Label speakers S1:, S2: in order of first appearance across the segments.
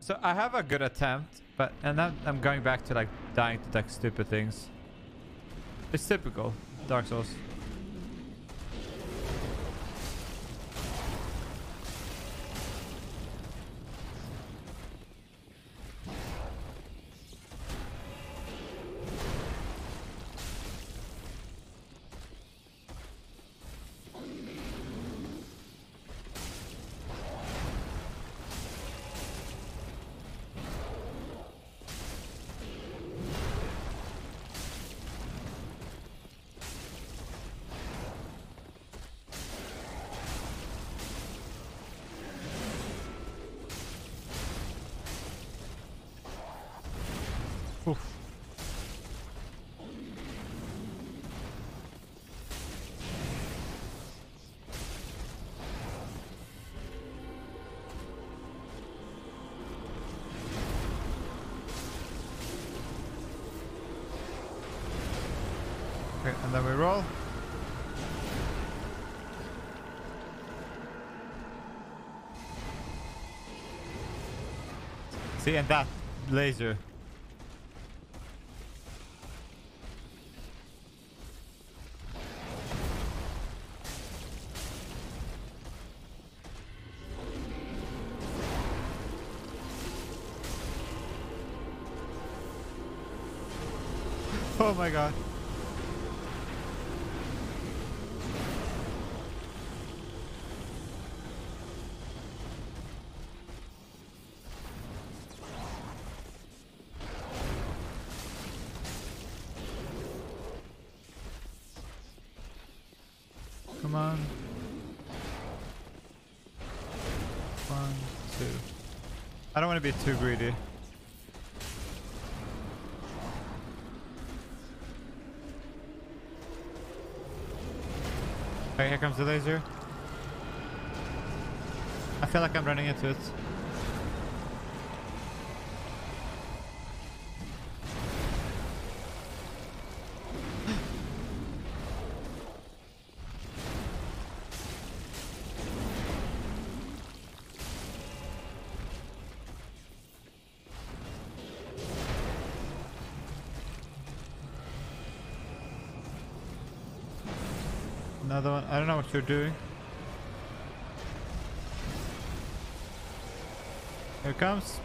S1: So I have a good attempt, but and then I'm going back to like dying to like stupid things. It's typical Dark Souls. Oof. Okay, and then we roll. See, and that laser. Oh my god. Come on. One, two. I don't want to be too greedy. Okay, here comes the laser. I feel like I'm running into it. Another one. I don't know what you're doing. Here it comes.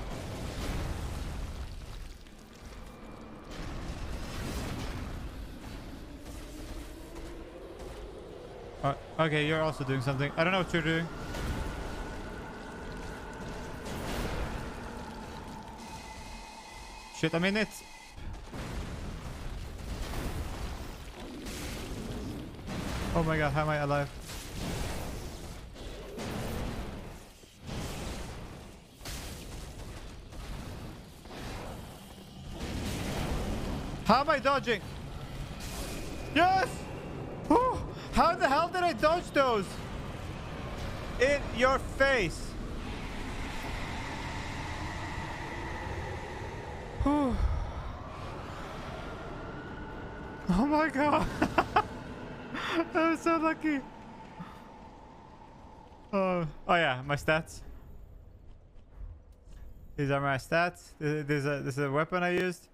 S1: Uh, okay, you're also doing something. I don't know what you're doing. Shit, I'm in it. Oh my god, how am I alive? How am I dodging? Yes! Whew! How the hell did I dodge those? In your face. Whew. Oh my god. I'm so lucky. Oh, oh yeah, my stats. These are my stats. This is a, this is a weapon I used.